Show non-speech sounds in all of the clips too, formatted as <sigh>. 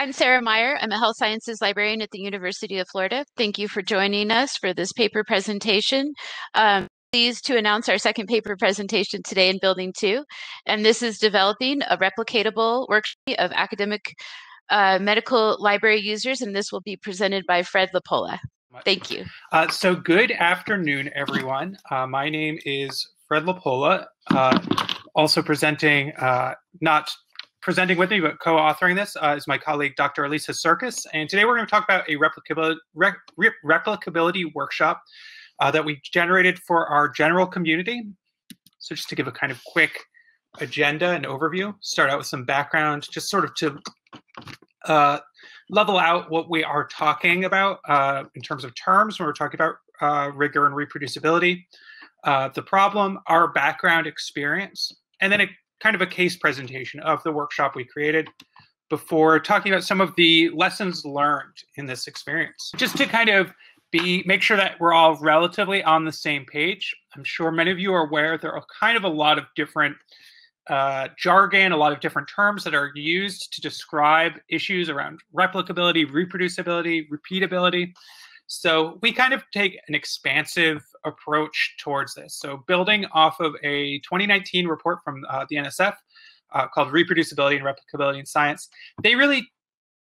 I'm Sarah Meyer. I'm a health sciences librarian at the University of Florida. Thank you for joining us for this paper presentation. Um, pleased to announce our second paper presentation today in Building 2. And this is developing a replicatable worksheet of academic uh, medical library users, and this will be presented by Fred LaPolla. Thank you. Uh, so good afternoon, everyone. Uh, my name is Fred LaPolla, uh, also presenting, uh, not presenting with me, but co-authoring this uh, is my colleague, Dr. Alisa Surkis. And today we're going to talk about a replicability, re replicability workshop uh, that we generated for our general community. So just to give a kind of quick agenda and overview, start out with some background, just sort of to uh, level out what we are talking about uh, in terms of terms when we're talking about uh, rigor and reproducibility, uh, the problem, our background experience, and then a kind of a case presentation of the workshop we created before talking about some of the lessons learned in this experience. Just to kind of be make sure that we're all relatively on the same page. I'm sure many of you are aware there are kind of a lot of different uh, jargon, a lot of different terms that are used to describe issues around replicability, reproducibility, repeatability. So we kind of take an expansive approach towards this. So building off of a 2019 report from uh, the NSF uh, called Reproducibility and Replicability in Science, they really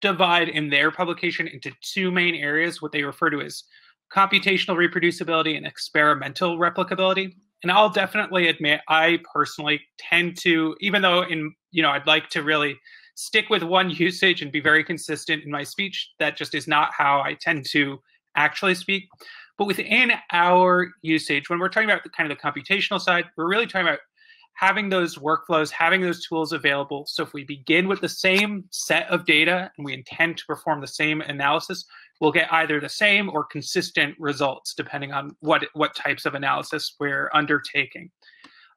divide in their publication into two main areas, what they refer to as computational reproducibility and experimental replicability. And I'll definitely admit, I personally tend to, even though in, you know, I'd like to really stick with one <laughs> usage and be very consistent in my speech, that just is not how I tend to actually speak. But within our usage, when we're talking about the kind of the computational side, we're really talking about having those workflows, having those tools available. So if we begin with the same set of data and we intend to perform the same analysis, we'll get either the same or consistent results depending on what, what types of analysis we're undertaking.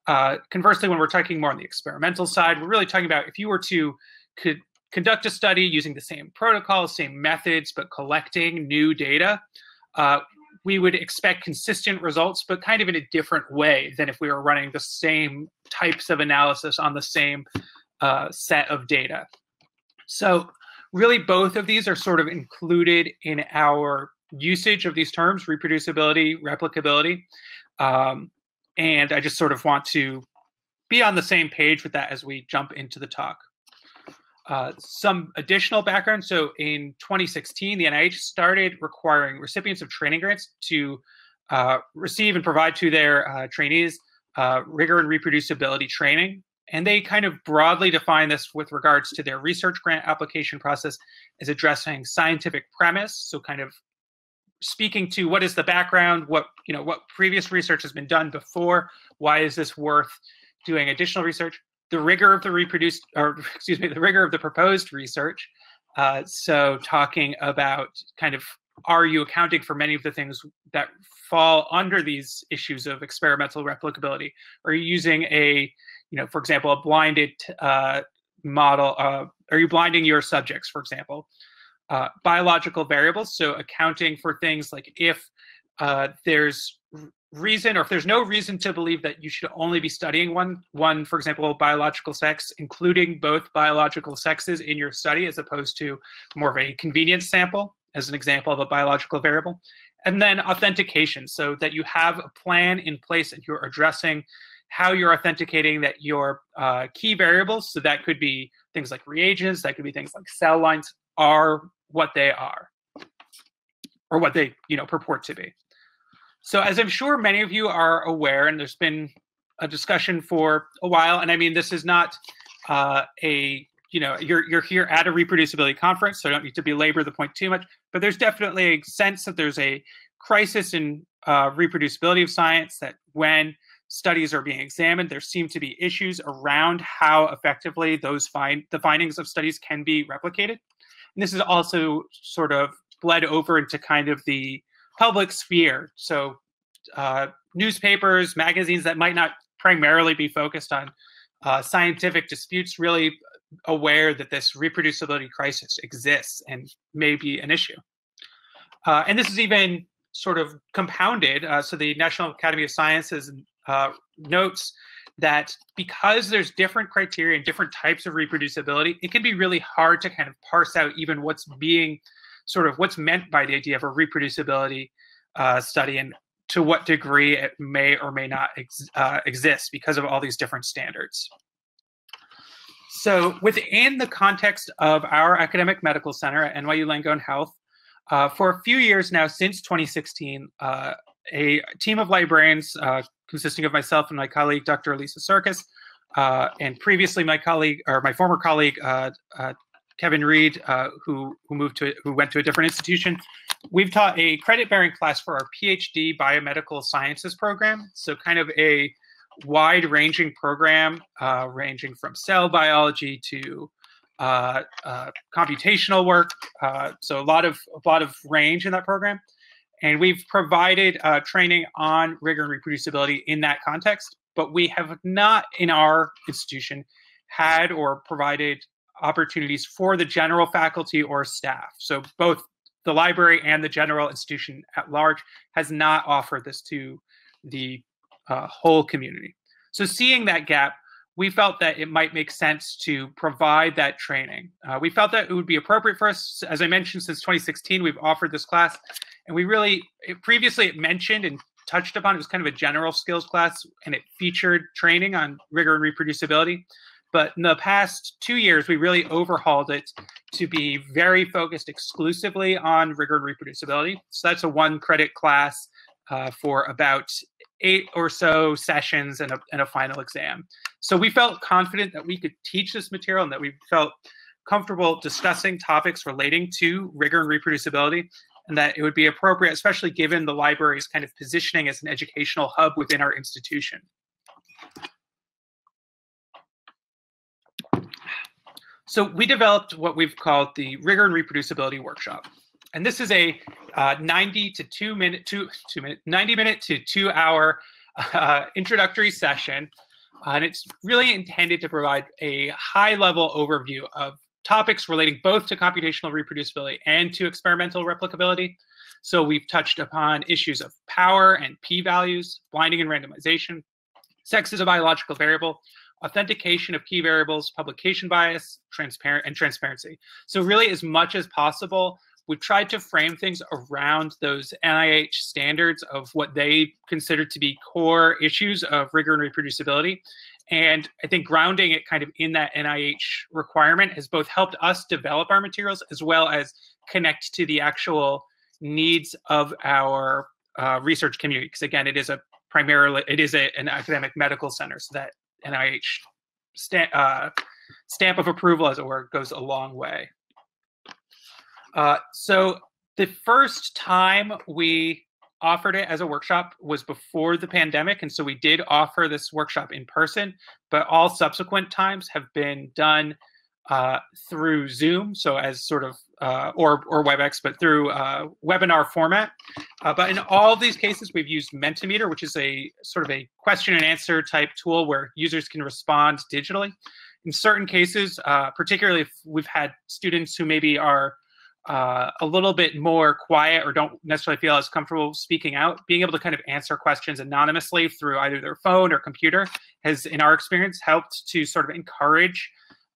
Uh, conversely, when we're talking more on the experimental side, we're really talking about if you were to could conduct a study using the same protocols, same methods, but collecting new data, uh, we would expect consistent results, but kind of in a different way than if we were running the same types of analysis on the same uh, set of data. So really both of these are sort of included in our usage of these terms, reproducibility, replicability. Um, and I just sort of want to be on the same page with that as we jump into the talk. Uh, some additional background. So in 2016, the NIH started requiring recipients of training grants to uh, receive and provide to their uh, trainees uh, rigor and reproducibility training. And they kind of broadly define this with regards to their research grant application process as addressing scientific premise. So kind of speaking to what is the background, what you know, what previous research has been done before, why is this worth doing additional research? The rigor of the reproduced, or <laughs> excuse me, the rigor of the proposed research. Uh, so talking about kind of are you accounting for many of the things that fall under these issues of experimental replicability? Are you using a, you know, for example, a blinded uh, model? Uh, are you blinding your subjects, for example? Uh, biological variables, so accounting for things like if uh, there's reason or if there's no reason to believe that you should only be studying one one for example biological sex including both biological sexes in your study as opposed to more of a convenience sample as an example of a biological variable and then authentication so that you have a plan in place and you're addressing how you're authenticating that your uh, key variables so that could be things like reagents that could be things like cell lines are what they are or what they you know purport to be so, as I'm sure many of you are aware, and there's been a discussion for a while, and I mean, this is not uh, a you know you're you're here at a reproducibility conference, so I don't need to belabor the point too much. But there's definitely a sense that there's a crisis in uh, reproducibility of science. That when studies are being examined, there seem to be issues around how effectively those find the findings of studies can be replicated. And this is also sort of bled over into kind of the public sphere. So, uh, newspapers, magazines that might not primarily be focused on uh, scientific disputes, really aware that this reproducibility crisis exists and may be an issue. Uh, and this is even sort of compounded. Uh, so, the National Academy of Sciences uh, notes that because there's different criteria and different types of reproducibility, it can be really hard to kind of parse out even what's being sort of what's meant by the idea of a reproducibility uh, study and to what degree it may or may not ex uh, exist because of all these different standards. So within the context of our academic medical center at NYU Langone Health, uh, for a few years now, since 2016, uh, a team of librarians uh, consisting of myself and my colleague, Dr. Alisa Surkis, uh, and previously my colleague or my former colleague, uh, uh, Kevin Reed, who who moved to who went to a different institution. We've taught a credit-bearing class for our PhD biomedical sciences program. So kind of a wide-ranging program, ranging from cell biology to uh, uh, computational work. Uh, so a lot of a lot of range in that program, and we've provided uh, training on rigor and reproducibility in that context. But we have not, in our institution, had or provided opportunities for the general faculty or staff. So both the library and the general institution at large has not offered this to the uh, whole community. So seeing that gap, we felt that it might make sense to provide that training. Uh, we felt that it would be appropriate for us. As I mentioned, since 2016, we've offered this class, and we really it, previously it mentioned and touched upon it was kind of a general skills class, and it featured training on rigor and reproducibility. But in the past two years, we really overhauled it to be very focused exclusively on rigor and reproducibility. So that's a one credit class uh, for about eight or so sessions and a, and a final exam. So we felt confident that we could teach this material and that we felt comfortable discussing topics relating to rigor and reproducibility and that it would be appropriate, especially given the library's kind of positioning as an educational hub within our institution. So we developed what we've called the rigor and reproducibility workshop. And this is a uh, 90 to two minute, two, two minute, 90 minute to two hour <laughs> uh, introductory session. Uh, and it's really intended to provide a high level overview of topics relating both to computational reproducibility and to experimental replicability. So we've touched upon issues of power and p-values, blinding and randomization, sex as a biological variable, authentication of key variables, publication bias, transparent and transparency. So really as much as possible, we've tried to frame things around those NIH standards of what they consider to be core issues of rigor and reproducibility. And I think grounding it kind of in that NIH requirement has both helped us develop our materials as well as connect to the actual needs of our uh, research community. Because again, it is a primarily it is a, an academic medical center, so that NIH stamp, uh, stamp of approval, as it were, goes a long way. Uh, so the first time we offered it as a workshop was before the pandemic. And so we did offer this workshop in person, but all subsequent times have been done uh, through Zoom. So as sort of, uh, or, or WebEx, but through uh, webinar format. Uh, but in all these cases, we've used Mentimeter, which is a sort of a question and answer type tool where users can respond digitally. In certain cases, uh, particularly if we've had students who maybe are uh, a little bit more quiet or don't necessarily feel as comfortable speaking out, being able to kind of answer questions anonymously through either their phone or computer has, in our experience, helped to sort of encourage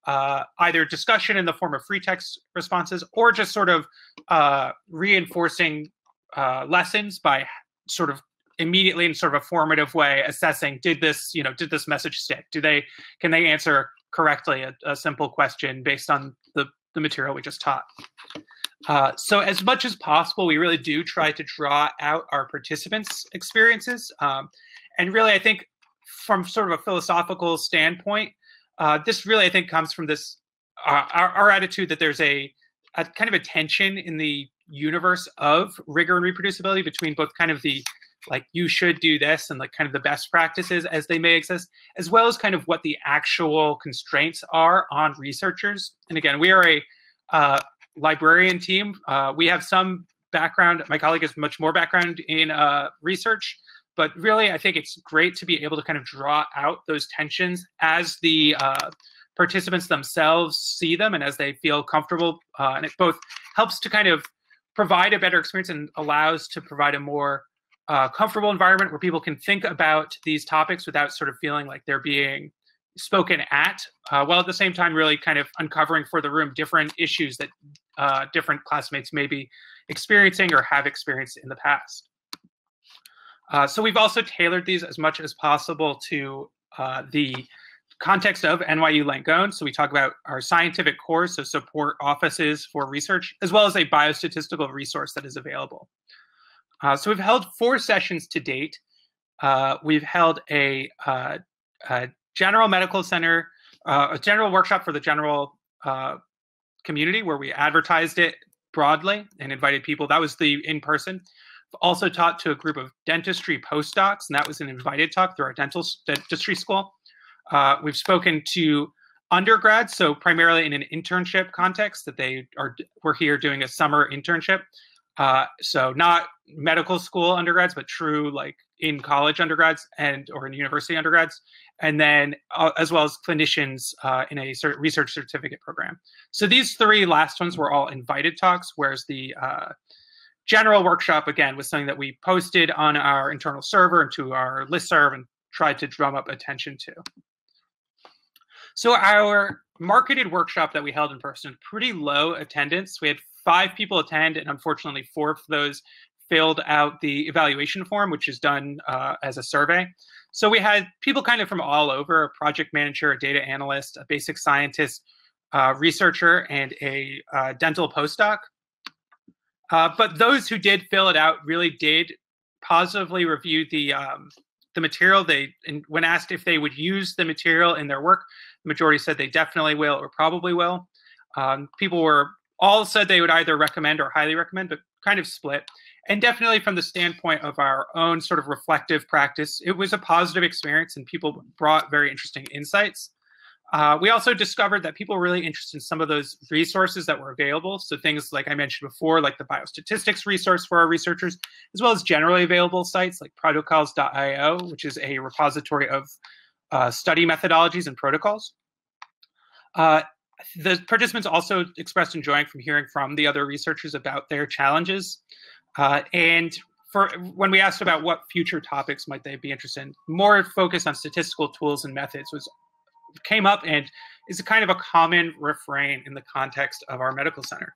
uh, either discussion in the form of free text responses or just sort of uh, reinforcing uh, lessons by sort of immediately in sort of a formative way assessing did this you know did this message stick do they can they answer correctly a, a simple question based on the the material we just taught uh, so as much as possible, we really do try to draw out our participants' experiences. Um, and really, I think from sort of a philosophical standpoint, uh, this really, I think, comes from this uh, our, our, attitude that there's a, a, kind of a tension in the universe of rigor and reproducibility between both kind of the like you should do this and like kind of the best practices as they may exist, as well as kind of what the actual constraints are on researchers. And again, we are a uh, librarian team. Uh, we have some background. My colleague has much more background in uh, research, but really, I think it's great to be able to kind of draw out those tensions as the uh, participants themselves see them and as they feel comfortable. Uh, and it both helps to kind of provide a better experience and allows to provide a more uh, comfortable environment where people can think about these topics without sort of feeling like they're being spoken at, uh, while at the same time really kind of uncovering for the room different issues that uh, different classmates may be experiencing or have experienced in the past. Uh, so we've also tailored these as much as possible to uh, the context of NYU Langone. So we talk about our scientific core, so support offices for research, as well as a biostatistical resource that is available. Uh, so we've held four sessions to date. Uh, we've held a, uh, a, general medical center, a general workshop for the general community where we advertised it broadly and invited people. That was the in person. Also taught to a group of dentistry postdocs, and that was an invited talk through our dental dentistry school. Uh, we've spoken to undergrads, so primarily in an internship context, that they are were here doing a summer internship. Uh, so not medical school undergrads, but true like in college undergrads and or in university undergrads, and then uh, as well as clinicians uh, in a cert- research certificate program. So these three last ones were all invited talks, whereas the uh, general workshop again was something that we posted on our internal server and to our listserv and tried to drum up attention to. So our marketed workshop that we held in person, pretty low attendance. We had five people attend, and unfortunately, four of those filled out the evaluation form, which is done uh, as a survey. So we had people kind of from all over: a project manager, a data analyst, a basic scientist, uh, researcher, and a uh, dental postdoc. Uh, but those who did fill it out really did positively review the um, the material. They, and when asked if they would use the material in their work, the majority said they definitely will or probably will. Um, people were all said they would either recommend or highly recommend, but kind of split. And definitely from the standpoint of our own sort of reflective practice, it was a positive experience and people brought very interesting insights. Uh, we also discovered that people were really interested in some of those resources that were available. So things like I mentioned before, like the biostatistics resource for our researchers, as well as generally available sites like protocols.io, which is a repository of uh, study methodologies and protocols. Uh, the participants also expressed enjoying from hearing from the other researchers about their challenges. Uh, and for when we asked about what future topics might they be interested in, more focus on statistical tools and methods was came up and is a kind of a common refrain in the context of our medical center.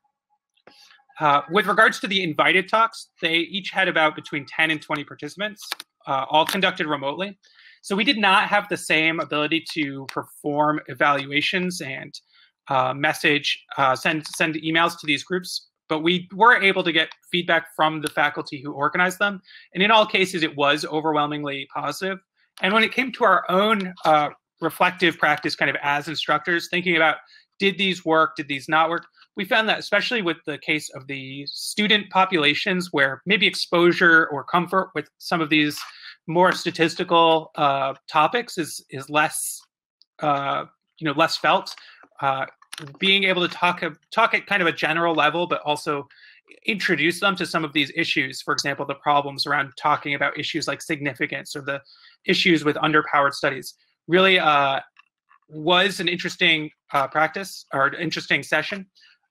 Uh, with regards to the invited talks, they each had about between 10 and 20 participants, uh, all conducted remotely. So we did not have the same ability to perform evaluations and uh, message, uh, send send emails to these groups, but we were able to get feedback from the faculty who organized them, and in all cases, it was overwhelmingly positive. And when it came to our own uh, reflective practice, kind of as instructors, thinking about did these work, did these not work, we found that especially with the case of the student populations, where maybe exposure or comfort with some of these more statistical uh, topics is is less uh, you know less felt. Uh, being able to talk talk at kind of a general level, but also introduce them to some of these issues. For example, the problems around talking about issues like significance or the issues with underpowered studies really uh, was an interesting uh, practice or interesting session.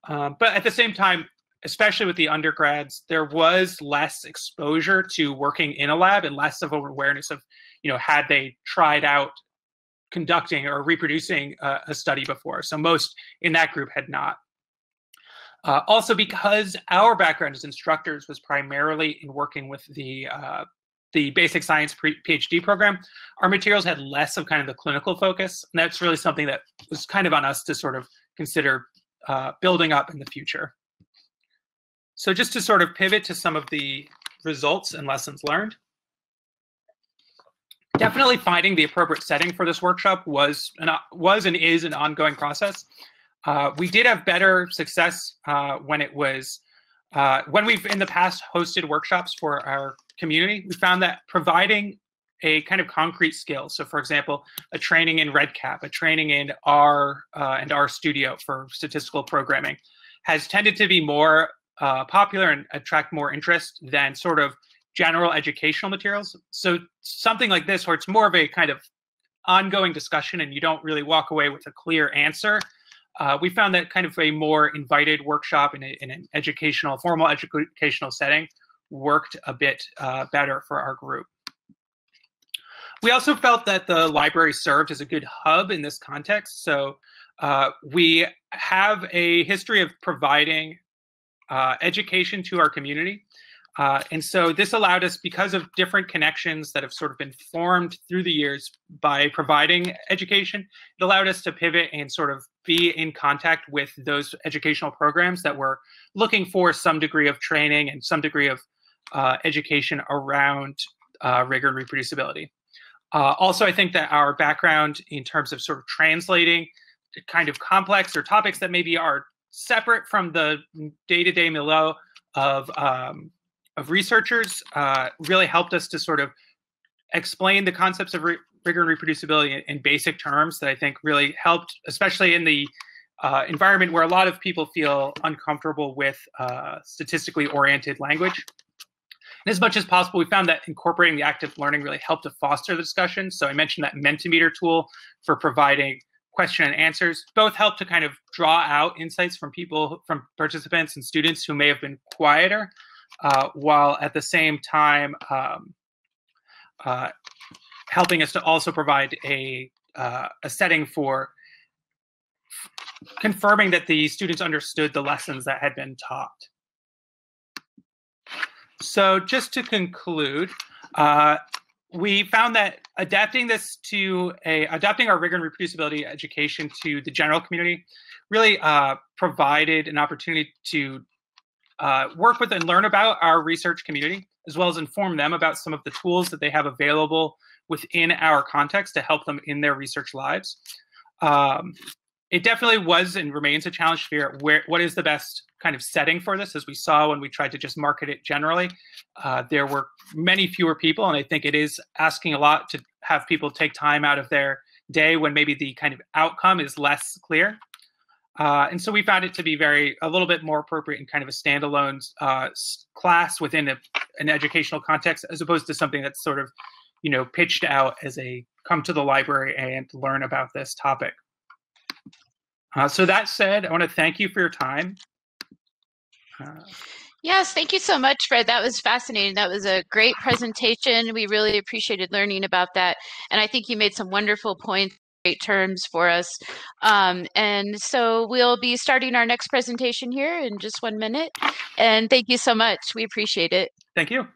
Um, but at the same time, especially with the undergrads, there was less exposure to working in a lab and less of an awareness of, you know, had they tried out conducting or reproducing a, a study before. So most in that group had not. Uh, also, because our background as instructors was primarily in working with the uh, the basic science PhD program, our materials had less of kind of the clinical focus, and that's really something that was kind of on us to sort of consider uh, building up in the future. So just to sort of pivot to some of the results and lessons learned definitely finding the appropriate setting for this workshop was an, was and is an ongoing process. Uh, we did have better success uh, when it was uh, when we've in the past hosted workshops for our community. We found that providing a kind of concrete skill. So, for example, a training in REDCap, a training in R uh, and R Studio for statistical programming, has tended to be more uh, popular and attract more interest than sort of general educational materials. So something like this, where it's more of a kind of ongoing discussion and you don't really walk away with a clear answer. Uh, we found that kind of a more invited workshop in, a, in an educational, formal educational setting worked a bit uh, better for our group. We also felt that the library served as a good hub in this context. So uh, we have a history of providing uh, education to our community. Uh, and so this allowed us, because of different connections that have sort of been formed through the years by providing education, it allowed us to pivot and sort of be in contact with those educational programs that were looking for some degree of training and some degree of uh, education around uh, rigor and reproducibility. Uh, also, I think that our background in terms of sort of translating kind of complex or topics that maybe are separate from the day-to-day milieu of um, of researchers uh, really helped us to sort of explain the concepts of re- rigor and reproducibility in, in, basic terms that I think really helped, especially in the uh, environment where a lot of people feel uncomfortable with uh, statistically oriented language. And as much as possible, we found that incorporating the active learning really helped to foster the discussion. So I mentioned that Mentimeter tool for providing question and answers both help to kind of draw out insights from people, from participants and students who may have been quieter, uh, while at the same time um, uh, helping us to also provide a, uh, a setting for confirming that the students understood the lessons that had been taught. So just to conclude, uh, we found that adapting this to a adapting our rigor and reproducibility education to the general community really uh, provided an opportunity to uh, work with and learn about our research community as well as inform them about some of the tools that they have available within our context to help them in their research lives. Um, it definitely was and remains a challenge to figure out where what is the best kind of setting for this as we saw when we tried to just market it generally uh, there were many fewer people and i think it is asking a lot to have people take time out of their day when maybe the kind of outcome is less clear. Uh, and so we found it to be very a little bit more appropriate in kind of a standalone uh, class within a, an educational context as opposed to something that's sort of you know pitched out as a come to the library and learn about this topic. Uh, so that said i want to thank you for your time Yes, thank you so much, Fred. That was fascinating. That was a great presentation. We really appreciated learning about that. And I think you made some wonderful points, great terms for us. Um, and so we'll be starting our next presentation here in just one minute. And thank you so much. We appreciate it. Thank you.